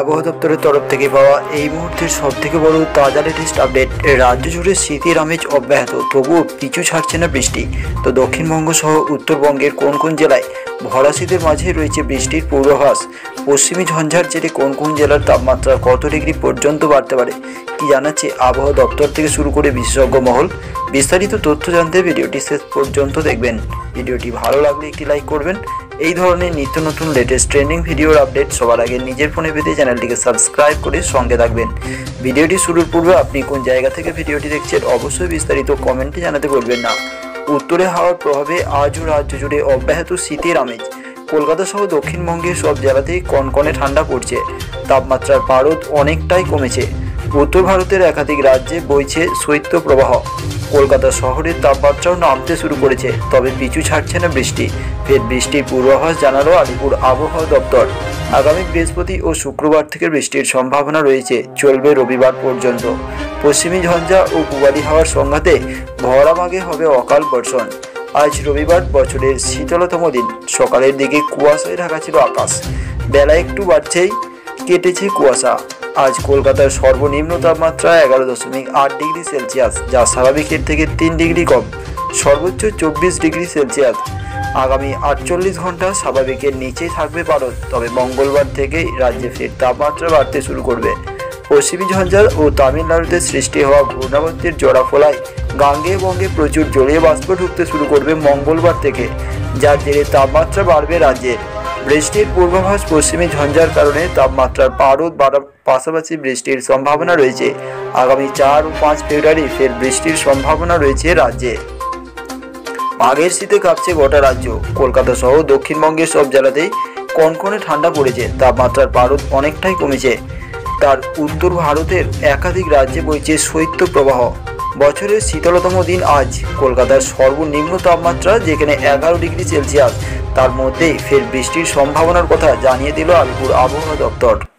আবহাওয়া দপ্তরের তরফ থেকে পাওয়া এই মুহূর্তের সব থেকে বড় তাজা লেটেস্ট আপডেট রাজ্য জুড়ে শীতের আমেজ অব্যাহত, তবুও পিছু ছাড়ছে না বৃষ্টি। তো দক্ষিণবঙ্গ সহ উত্তরবঙ্গের কোন কোন জেলায় ভরা শীতের মাঝে রয়েছে বৃষ্টির পূর্বাভাস? পশ্চিমী ঝঞ্ঝার জেলে কোন কোন জেলার তাপমাত্রা কত ডিগ্রি পর্যন্ত বাড়তে পারে? কি জানাচ্ছে আবহাওয়া দপ্তর থেকে শুরু করে বিশেষজ্ঞ মহল? বিস্তারিত তথ্য জানতে ভিডিওটি শেষ পর্যন্ত দেখবেন। ভিডিওটি ভালো লাগলে একটি লাইক করবেন এই ধরনের নিত্য নতুন লেটেস্ট ট্রেন্ডিং ভিডিওর আপডেট সবার আগে নিজের ফোনে পেতে চ্যানেলটিকে সাবস্ক্রাইব করে সঙ্গে থাকবেন। ভিডিওটি শুরুর পূর্বে আপনি কোন জায়গা থেকে ভিডিওটি দেখছেন অবশ্যই বিস্তারিত কমেন্টে জানাতে ভুলবেন না। উত্তরে হাওয়ার প্রভাবে আজও রাজ্য জুড়ে অব্যাহত শীতের আমেজ। কলকাতা সহ দক্ষিণবঙ্গের সব জেলাতেই কনকনে ঠান্ডা পড়ছে। তাপমাত্রার পারদ অনেকটাই কমেছে। উত্তর ভারতের একাধিক রাজ্যে বইছে শৈত্য প্রবাহ। কলকাতা শহরের তাপমাত্রাও নামতে শুরু করেছে, তবে পিছু ছাড়ছে না বৃষ্টি। ফের বৃষ্টির পূর্বাভাস জানালো আলিপুর আবহাওয়া দপ্তর। আগামী বৃহস্পতি ও শুক্রবার থেকে বৃষ্টির সম্ভাবনা রয়েছে, চলবে রবিবার পর্যন্ত। পশ্চিমী ঝঞ্ঝা ও কুয়ালি হাওয়ার সংঘাতে ভরা ভাগে হবে অকাল বর্ষণ। আজ রবিবার বছরের শীতলতম দিন, সকালের দিকে কুয়াশায় ঢাকা ছিল আকাশ। বেলা একটু বাড়ছেই, কেটেছে কুয়াশা। আজ কলকাতার সর্বনিম্ন তাপমাত্রা এগারো দশমিক আট ডিগ্রি সেলসিয়াস, যা স্বাভাবিকের থেকে তিন ডিগ্রি কম। সর্বোচ্চ চব্বিশ ডিগ্রি সেলসিয়াস। আগামী আটচল্লিশ ঘণ্টা স্বাভাবিকের নিচেই থাকবে পারদ তবে মঙ্গলবার থেকে রাজ্যে ফের তাপমাত্রা বাড়তে শুরু করবে। পশ্চিমী ঝঞ্ঝার ও তামিলনাড়ুতে সৃষ্টি হওয়া ঘূর্ণাবর্তের জোড়া ফলায় গাঙ্গে বঙ্গে প্রচুর জলীয় বাষ্প ঢুকতে শুরু করবে মঙ্গলবার থেকে, যার জেরে তাপমাত্রা বাড়বে রাজ্যের। বৃষ্টির পূর্বাভাস পশ্চিমী ঝঞ্ঝার কারণে তাপমাত্রার পারদ বাড়ার পাশাপাশি বৃষ্টির সম্ভাবনা রয়েছে। আগামী চার ও পাঁচ ফেব্রুয়ারি ফের বৃষ্টির সম্ভাবনা রয়েছে রাজ্যে। আগের শীতে কাঁপছে গোটা রাজ্য। কলকাতা সহ দক্ষিণবঙ্গের সব জেলাতেই কনকনে ঠান্ডা পড়েছে। তাপমাত্রার পারদ অনেকটাই কমেছে। তার উত্তর ভারতের একাধিক রাজ্যে বইছে শৈত্য প্রবাহ। বছরের শীতলতম দিন আজ। কলকাতার সর্বনিম্ন তাপমাত্রা যেখানে এগারো ডিগ্রি সেলসিয়াস, তার মধ্যেই ফের বৃষ্টির সম্ভাবনার কথা জানিয়ে দিল আলিপুর আবহাওয়া দপ্তর।